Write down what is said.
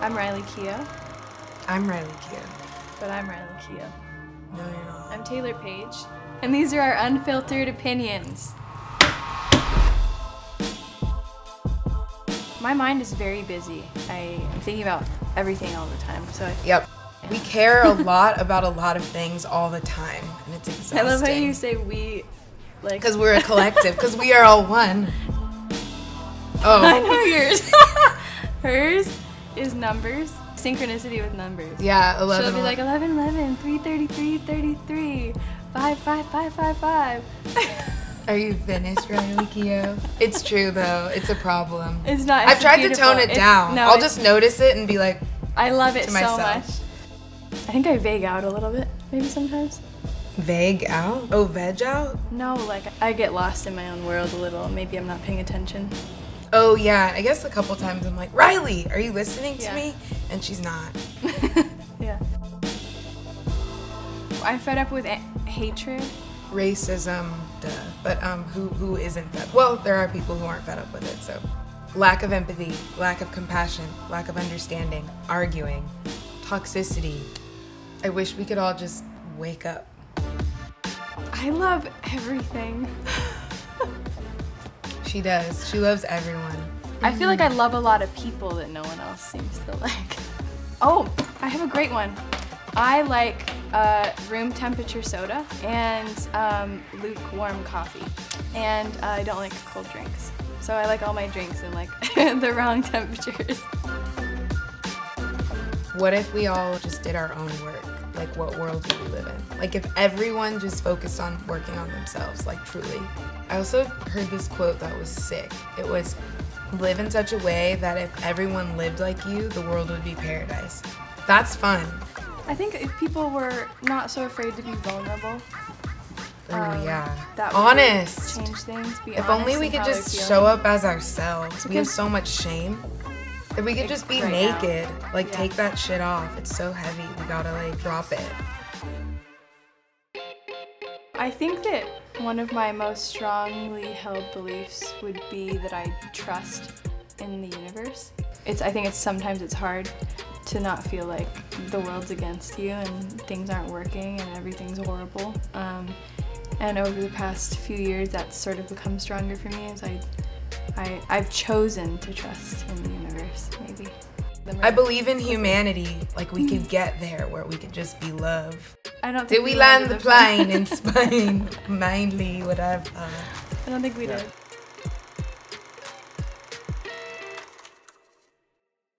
I'm Riley Keough, I'm Riley Keough. but I'm Riley Keough. No, you're not. I'm Taylour Paige, and these are our unfiltered opinions. My mind is very busy. I am thinking about everything all the time, so I, Yep. We care a lot about a lot of things all the time, and it's exhausting. I love how you say we, like. Because we're a collective, because we are all one. Oh, I know yours. Hers is numbers, synchronicity with numbers. yeah, 11. She'll be like 11, 11, 333, 33, 5, 5, 5, 5, 5. Are you finished, Riley Keough? It's true, though. It's a problem. It's not. I've it's tried to tone it It's- down. No, I'll just notice it and be like, I love it to so myself. much. I think I vague out a little bit, maybe sometimes. vague out? Oh, veg out? No, like I get lost in my own world a little. Maybe I'm not paying attention. Oh, yeah. I guess a couple times I'm like, Riley, are you listening to Yeah. me? And she's not. yeah. I'm fed up with a- hatred. racism, duh. But um, who who isn't fed? Up? Well, there are people who aren't fed up with it. So, lack of empathy, lack of compassion, lack of understanding, arguing, toxicity. I wish we could all just wake up. I love everything. She does. She loves everyone. I feel like I love a lot of people that no one else seems to like. Oh, I have a great one. I like uh, room temperature soda and um, lukewarm coffee, and I don't like cold drinks. So I like all my drinks in like the wrong temperatures. What if we all just did our own work? Like, what world would we live in? Like, if everyone just focused on working on themselves, like, truly. I also heard this quote that was sick. It was, live in such a way that if everyone lived like you, the world would be paradise. That's fun. I think if people were not so afraid to be vulnerable, Oh, um, yeah. that Honest. change things. Be If honest only we could just show up as ourselves. We have so much shame. If we could just be Right now. naked, like Yeah. take that shit off. It's so heavy. We gotta like drop it. I think that one of my most strongly held beliefs would be that I trust in the universe. It's I think it's sometimes it's hard to not feel like the world's against you and things aren't working and everything's horrible. Um, and over the past few years, that's sort of become stronger for me as I, I I've chosen to trust in the universe. Maybe. I believe in humanity. Like we could get there where we could just be love. I don't. Think Did we land the plane in Spain? Mainly, whatever. I don't think we did.